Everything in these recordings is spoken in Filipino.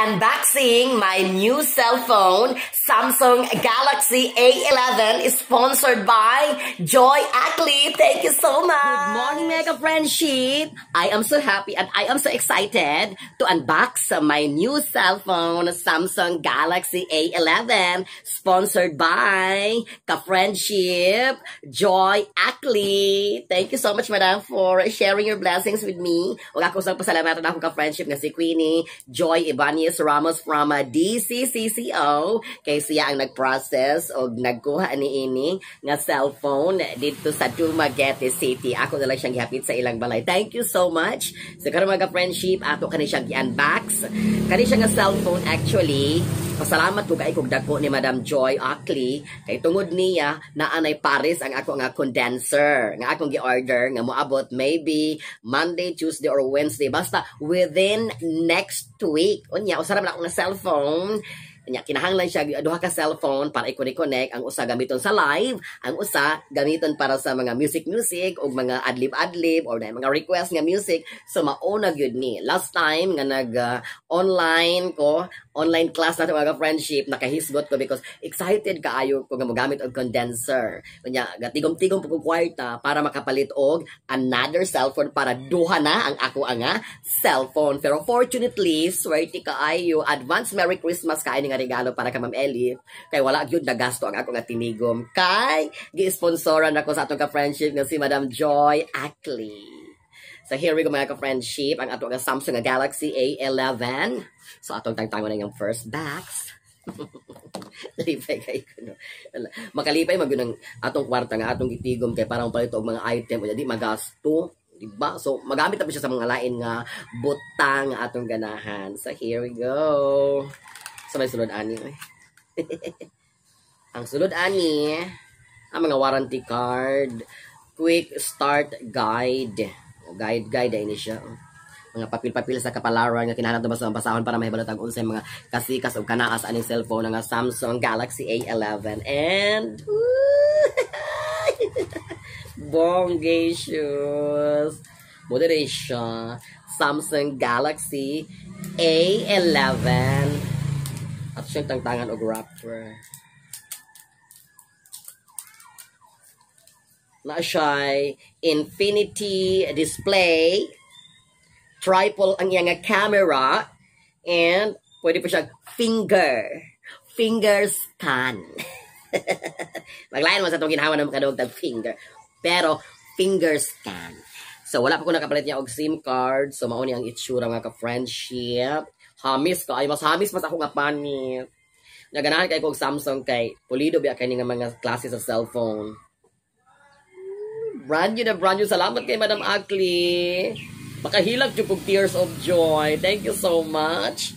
unboxing my new cell phone, Samsung Galaxy A11 is sponsored by Joy Ackley. Thank you so much. Good morning, Mega Friendship. I am so happy and I am so excited to unbox my new cell phone, Samsung Galaxy A11, sponsored by Ka-Friendship, Joy Ackley. Thank you so much, Madam, for sharing your blessings with me. Huwag ako sa pasalamatan ako ka-friendship nga si Queenie Joy Ibanez Ramos from uh, DCCCO. Kay siya ang nag-process o nagkuha ni ini nga cellphone dito sa Dumaguete City. Ako na lang siyang gihapit sa ilang balay. Thank you so much. Sa karon mga friendship ato kani siyang gi-unbox. Kani siya nga cellphone actually Pasalamat ko kay kog dako ni Madam Joy Ackley. Kay tungod niya naanay Paris ang ako nga condenser nga akong gi-order nga moabot maybe Monday, Tuesday or Wednesday. Basta within next week. Unya usara na ako nga cellphone Nya kinahanglan siya duha ka cellphone para i-connect ang usa gamiton sa live, ang usa gamiton para sa mga music music o mga adlib adlib or mga request nga music. So mauna gyud ni. Last time nga nag uh, online ko, online class nato mga friendship nakahisgot ko because excited kaayo ko nga mogamit og condenser. Unya gatigom-tigom pug kwarta para makapalit og another cellphone para duha na ang ako nga cellphone. Pero fortunately, swerte kaayo advance Merry Christmas kaayo nga regalo para kay Ma'am Ellie. Kay wala gyud na gasto ang ako nga tinigom. Kay gi-sponsoran ako sa atong ka-friendship nga si Madam Joy Ackley. So here we go mga ka-friendship, ang atong Samsung Galaxy A11. So atong tangtangon na yung first box. Lipay kay kuno. Makalipay mag ng atong kwarta nga atong gitigom kay parang palito og mga item o di magasto diba? So, magamit na siya sa mga lain nga butang atong ganahan. So, here we go. Sabay sulod ani. ang sulod ani, ang mga warranty card, quick start guide. Guide, guide ay ni siya. Mga papil-papil sa kapalaran nga kinahanglan sa basahon para mahibalot ang unsay mga kasikas o kanaas aning cellphone nga Samsung Galaxy A11 and bongacious moderation Samsung Galaxy A11 siyang tangtangan og wrapper. Na siya infinity display, triple ang iyang camera, and pwede pa siya finger, finger scan. Maglayan mo sa itong ginawa ng tag finger. Pero, finger scan. So, wala pa ko nakapalit niya og SIM card. So, mauni ang itsura mga ka-friendship. Hamis ko. Ay, mas hamis mas ako nga panit. Naganahan kay kong Samsung kay pulido biya kay nga mga klase sa cellphone. Brand new na brand new. Salamat kay Madam Akli. Makahilag yung kong tears of joy. Thank you so much.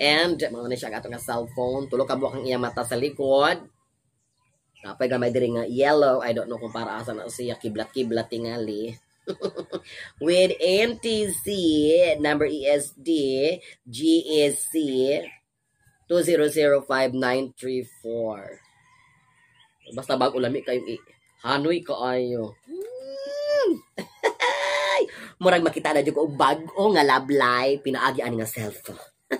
And, mga na siya ato nga cellphone. Tulog ka buwak ang iyang mata sa likod. Kapag may diri nga yellow. I don't know kung para asa na siya. Kiblat-kiblat tingali. with NTC number ESD GSC 2005-934. Basta bago lami kayong i Hanoy kaayo. Mm. Murag makita na jud ko bag-o nga lablay pinaagi ani nga cellphone.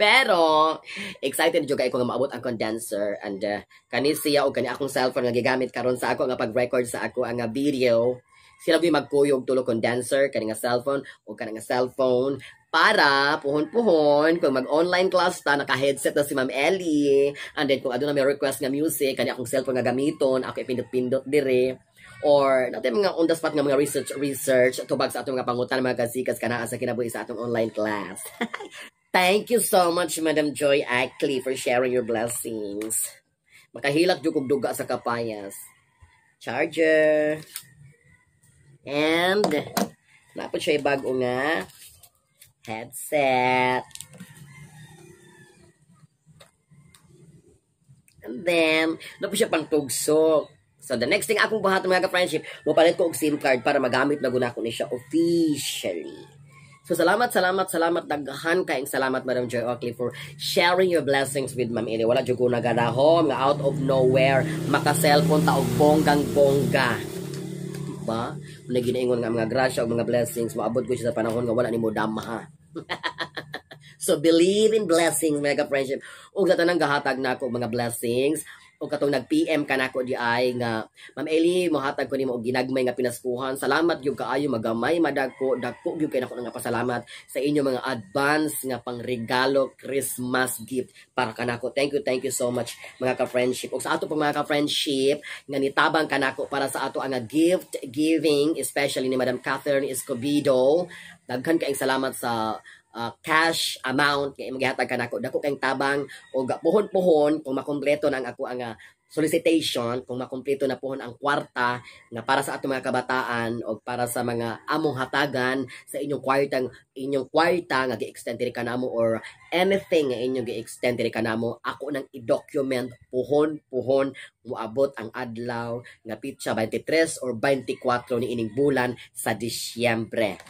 Pero excited jud kay ko nga maabot ang condenser and uh, kani siya og kani akong cellphone nga gigamit karon sa ako nga pag-record sa ako ang video sila gyud magkuyog tulo condenser kani nga cellphone o kani nga cellphone para puhon-puhon kung mag-online class ta naka-headset na si Ma'am Ellie and then kung aduna may request nga music kani akong cellphone nga gamiton ako ipindot-pindot dire or natin mga on the spot nga mga research research tubag sa atong mga pangutan mga kasikas kana sa kinabuhi sa atong online class. Thank you so much Madam Joy Ackley for sharing your blessings. Makahilak jud duga sa kapayas. Charger And, napot siya bago nga headset. And then, napot siya pang tugsok. So, the next thing akong buhat mga ka-friendship, mapalit ko og SIM card para magamit na guna ko ni siya officially. So, salamat, salamat, salamat. Daghan kayong salamat, Madam Joy Oakley, for sharing your blessings with Ma'am Ili. Wala dyan ko nagadahom, nga out of nowhere, maka-cellphone ta og bonggang-bongga ba? Muna ginaingon nga mga grasya o mga blessings, maabot ko siya sa panahon nga wala ni mo dama ha. So believe in blessings, mega friendship. Ug sa tanang gahatag na ako mga blessings, o katong nag-PM ka nako di ay nga Ma'am Eli mohatag ko nimo og ginagmay nga pinaskuhan. Salamat gyud kaayo magamay madagko dagko gyud kay nako nga pasalamat sa inyo mga advance nga pangregalo Christmas gift para kanako thank you thank you so much mga ka-friendship. Ug sa ato pang mga ka-friendship nga nitabang kanako para sa ato ang gift giving especially ni Madam Catherine Escobedo. Daghan kaayong salamat sa uh, cash amount kay magihatag kanako dako kay tabang o puhon-puhon kung makompleto nang ako ang uh, solicitation kung makumpleto na pohon ang kwarta nga para sa ato mga kabataan o para sa mga among hatagan sa inyong kwarta inyong kwarta nga gi-extend diri kanamo or anything nga inyong gi-extend diri kanamo ako nang i-document puhon puhon moabot ang adlaw nga pitsa 23 or 24 ni ining bulan sa Disyembre.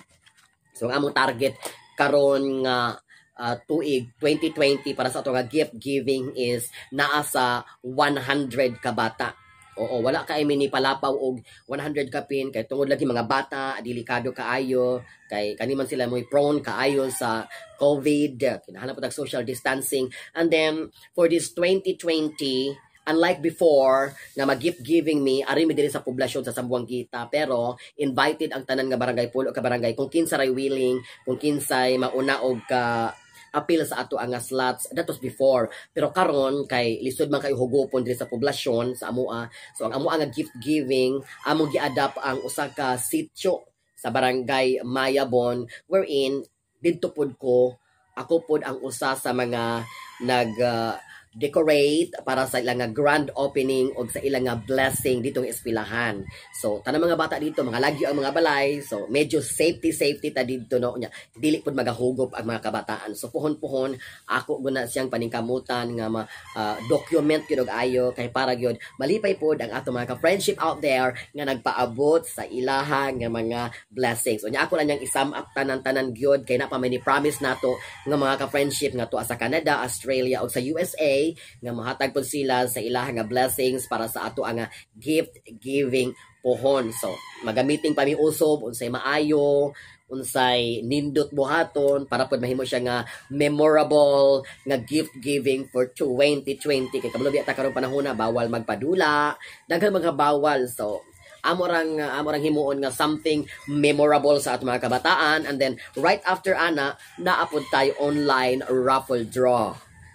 So ang among target karon nga uh, tuig 2020 para sa ato nga gift giving is naa sa 100 ka bata. Oo, wala ka mini palapaw og 100 ka pin kay tungod lagi mga bata, delikado kaayo, kay kaniman sila mo prone kaayo sa COVID, kinahanglan po social distancing. And then for this 2020 unlike before na mag-gift giving me ari mi diri sa poblasyon sa Sambuang Kita pero invited ang tanan nga barangay pulo ka barangay kung kinsa ray willing kung kinsay mauna og ka appeal sa ato ang slots that was before. Pero karon kay lisod man kay hugopon diri sa poblasyon sa amoa so ang amoa nga gift giving amo gi-adapt ang usa ka sitio sa barangay Mayabon wherein didto pod ko ako pod ang usa sa mga nag uh, decorate para sa ilang grand opening o sa ilang blessing ditong eskwelahan. So, tanang mga bata dito, mga lagyo ang mga balay. So, medyo safety safety ta dito no. Dili pud magahugop ang mga kabataan. So, puhon-puhon ako guna siyang paningkamutan nga ma, uh, document gyud ayo kay para gyud malipay pod ang ato mga ka-friendship out there nga nagpaabot sa ilaha nga mga blessings. So, nya ako lang yang isam up tanan-tanan gyud kay na pa may promise nato nga mga ka-friendship nga to sa Canada, Australia o sa USA nga mahatag po sila sa ilaha nga blessings para sa ato ang gift giving pohon. So, magamiting pa mi usob unsay maayo, unsay nindot buhaton para pud mahimo siya nga memorable nga gift giving for 2020 kay kabalo ta karon panahon na bawal magpadula daghan mga bawal. So amo rang uh, amo rang himuon nga something memorable sa ato mga kabataan. And then right after ana naapod tayo online raffle draw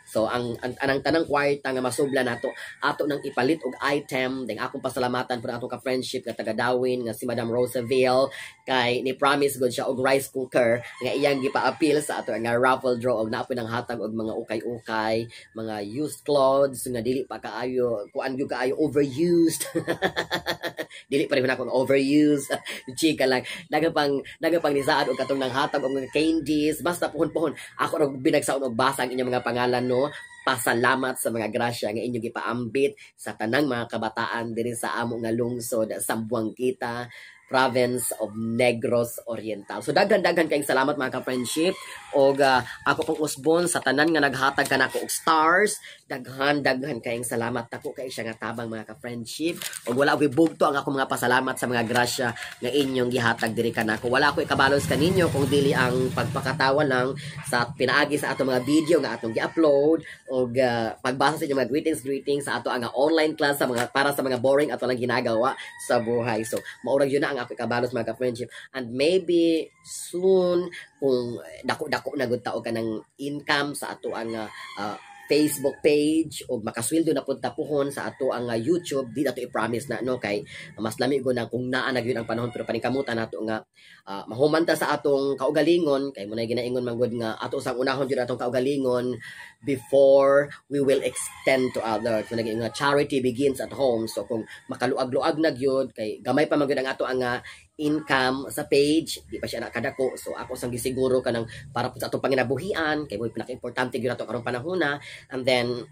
So ang ang anang tanang kwarta nga masubla nato ato nang ipalit og item ding akong pasalamatan pud ato ka friendship nga taga Darwin nga si Madam Roseville kay ni promise gud siya og rice cooker nga iyang gipa-appeal sa ato nga raffle draw og naapon ang hatag og mga ukay-ukay, mga used clothes nga dili pa kaayo kuan gyud kaayo overused. dili pa rin ako overused. Chika lang. Naga pang naga pang nisaad og katong nang hatag og mga candies basta puhon-puhon ako ra binagsaon og basa ang inyong mga pangalan no pasalamat sa mga grasya nga inyong gipaambit sa tanang mga kabataan diri sa amo nga lungsod sa Buangkita province of Negros Oriental. So daghan-daghan kayong salamat mga ka-friendship. Og uh, ako pong usbon sa tanan nga naghatag kanako og stars. Daghan-daghan kayong salamat. Ako kay siya nga tabang mga ka-friendship. Ug wala ko bugto ang ako mga pasalamat sa mga grasya nga inyong gihatag diri kanako wala ko ikabalos kaninyo kung dili ang pagpakatawa lang sa pinaagi sa ato mga video nga atong gi-upload. Ug uh, pagbasa sa inyong mga greetings greetings sa ato ang online class sa mga para sa mga boring ato lang ginagawa sa buhay. So maurag yun na ang ako ikabalos mga ka-friendship and maybe soon kung dako-dako na gud taog ka ng income sa ato ang uh, Facebook page o makasweldo na punta puhon sa ato ang uh, YouTube di nato i-promise na no? Kay mas lami go na kung naa na ang panahon pero paningkamutan nato nga uh, mahumanta sa atong kaugalingon. Kay mo na ginaingon man gud nga ato sang unahon jud atong kaugalingon before we will extend to others so naging nga charity begins at home. So kung makaluag-luag na gyud kay gamay pa man gyud ang ato ang uh, income sa page, di pa siya nakadako. So ako sang gisiguro kanang para sa atong panginabuhian, kay mo pinaka-importante gyud ato karong panahon na. And then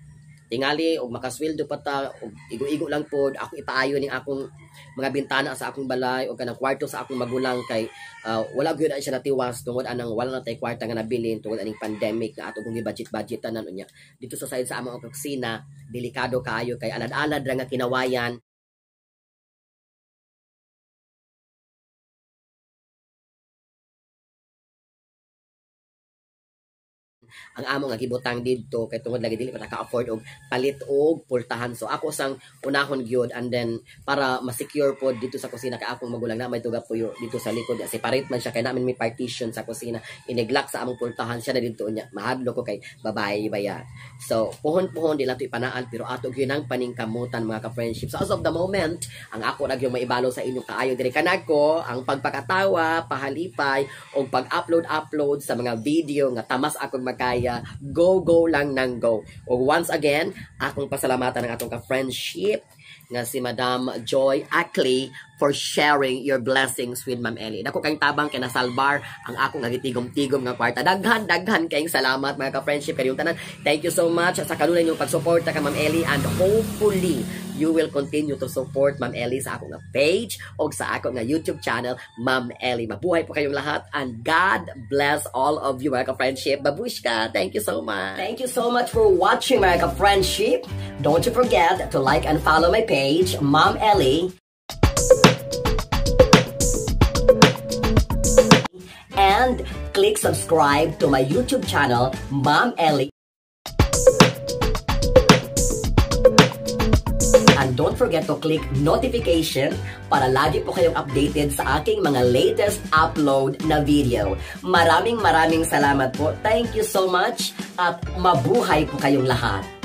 tingali og makasweldo pa ta og igo-igo lang pod ako ipaayo ning akong mga bintana sa akong balay o kanang kwarto sa akong magulang kay uh, wala gyud siya natiwas tungod anang wala na tay kwarta nga nabilin tungod aning pandemic na ato kung budget budget tanan unya dito sa side sa among opisina delikado kaayo kay alad-alad ra nga kinawayan ang amo nga gibutang didto kay tungod lagi dili pa naka-afford og palit og pultahan. So ako sang unahon gyud and then para ma-secure po dito sa kusina kay akong magulang na may tuga puyo dito sa likod. Separate man siya kay namin may partition sa kusina. Iniglak sa among pultahan siya na dito niya. Mahadlo ko kay babae baya. So puhon-puhon di lang to ipanaan pero ato gyud ang paningkamutan mga ka-friendship. So as of the moment ang ako ra gyud maibalo sa inyong kaayo diri kanako ang pagpakatawa pahalipay o pag-upload upload sa mga video nga tamas akong makaya kaya go go lang nang go. O once again, akong pasalamatan ng atong ka-friendship nga si Madam Joy Ackley for sharing your blessings with Ma'am Ellie. Dako kayong tabang kay nasalbar ang akong nagitigom-tigom nga kwarta. Daghan, daghan kayong salamat mga ka-friendship kayong tanan. Thank you so much sa kanunay ninyong pagsuporta ka Ma'am Ellie and hopefully you will continue to support Ma'am Ellie sa akong page o sa akong nga YouTube channel Ma'am Ellie. Mabuhay po kayong lahat and God bless all of you mga ka-friendship. Babushka, thank you so much. Thank you so much for watching mga ka-friendship. Don't you forget to like and follow my page, Ma'am Ellie. and click subscribe to my YouTube channel, Mom Ellie. Don't forget to click notification para lagi po kayong updated sa aking mga latest upload na video. Maraming maraming salamat po. Thank you so much at mabuhay po kayong lahat.